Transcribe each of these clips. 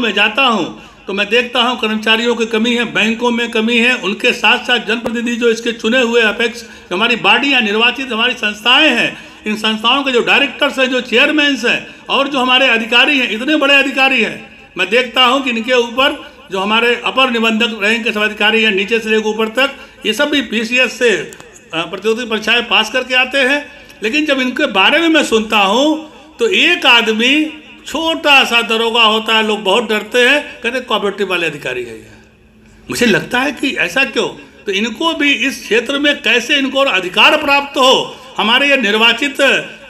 मैं जाता हूँ तो मैं देखता हूँ कर्मचारियों की कमी है, बैंकों में कमी है, उनके साथ साथ जनप्रतिनिधि जो इसके चुने हुए अपेक्ष, हमारी बॉडी या निर्वाचित हमारी संस्थाएँ हैं, इन संस्थाओं के जो डायरेक्टर्स हैं, जो चेयरमैन्स हैं, और जो हमारे अधिकारी हैं, इतने बड़े अधिकारी हैं, मैं देखता हूँ कि इनके ऊपर जो हमारे अपर निबंधक रैंक के अधिकारी हैं, नीचे से लेकर ऊपर तक, ये सब भी पी से प्रतियोगिता परीक्षाएँ पास करके आते हैं, लेकिन जब इनके बारे में मैं सुनता हूँ तो एक आदमी छोटा सा दरोगा होता है, लोग बहुत डरते हैं, कहते कॉपरेटिव वाले अधिकारी है यह मुझे लगता है कि ऐसा क्यों? तो इनको भी इस क्षेत्र में कैसे इनको और अधिकार प्राप्त हो? हमारे ये निर्वाचित,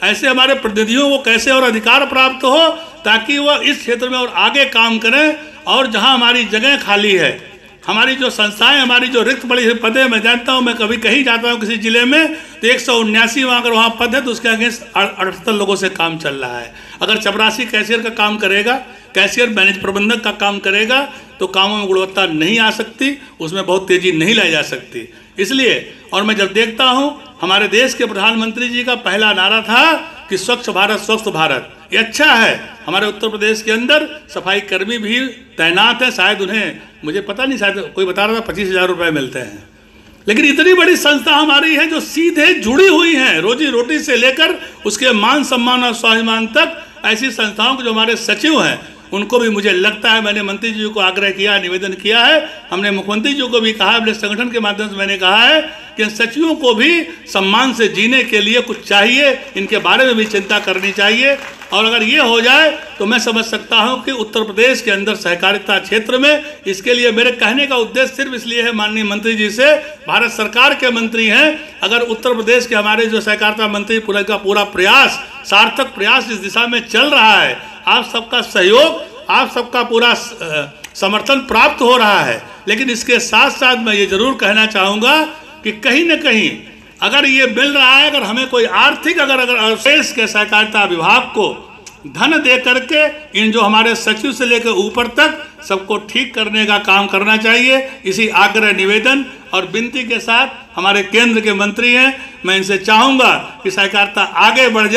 ऐसे हमारे प्रतिनिधियों को कैसे और अधिकार प्राप्त हो, ताकि वह इस क्षेत्र में और आगे काम करें और जहाँ हमारी जगह खाली है। हमारी जो संस्थाएँ, हमारी जो रिक्त पद है मैं जानता हूँ, मैं कभी कहीं जाता हूँ किसी ज़िले में तो एक सौ उन्यासी वहाँ अगर वहाँ पद है तो उसके अगेंस्ट अठहत्तर लोगों से काम चल रहा है। अगर चपरासी कैशियर का काम करेगा, कैशियर मैनेज प्रबंधक का काम करेगा तो कामों में गुणवत्ता नहीं आ सकती, उसमें बहुत तेज़ी नहीं लाई जा सकती। इसलिए, और मैं जब देखता हूँ, हमारे देश के प्रधानमंत्री जी का पहला नारा था कि स्वच्छ भारत, स्वस्थ भारत। ये अच्छा है, हमारे उत्तर प्रदेश के अंदर सफ़ाई कर्मी भी तैनात हैं, शायद उन्हें मुझे पता नहीं, शायद कोई बता रहा था पच्चीस हज़ार रुपये मिलते हैं। लेकिन इतनी बड़ी संस्था हमारी है जो सीधे जुड़ी हुई हैं, रोजी रोटी से लेकर उसके मान सम्मान और स्वाभिमान तक ऐसी संस्थाओं के जो हमारे सचिव हैं, उनको भी मुझे लगता है, मैंने मंत्री जी को आग्रह किया, निवेदन किया है। हमने मुख्यमंत्री जी को भी कहा, अपने संगठन के माध्यम से मैंने कहा है कि सचिवों को भी सम्मान से जीने के लिए कुछ चाहिए, इनके बारे में भी चिंता करनी चाहिए। और अगर ये हो जाए तो मैं समझ सकता हूँ कि उत्तर प्रदेश के अंदर सहकारिता क्षेत्र में इसके लिए मेरे कहने का उद्देश्य सिर्फ़ इसलिए है, माननीय मंत्री जी से, भारत सरकार के मंत्री हैं। अगर उत्तर प्रदेश के हमारे जो सहकारिता मंत्री पूरा का पूरा प्रयास, सार्थक प्रयास इस दिशा में चल रहा है, आप सबका सहयोग, आप सबका पूरा समर्थन प्राप्त हो रहा है। लेकिन इसके साथ साथ मैं ये ज़रूर कहना चाहूँगा कि कहीं ना कहीं अगर ये मिल रहा है, अगर हमें कोई आर्थिक, अगर अगर अवशेष के सहकारिता विभाग को धन दे करके इन जो हमारे सचिव से लेकर ऊपर तक सबको ठीक करने का काम करना चाहिए, इसी आग्रह, निवेदन और विनती के साथ हमारे केंद्र के मंत्री हैं। मैं इनसे चाहूँगा कि सहकारिता आगे बढ़ जाए।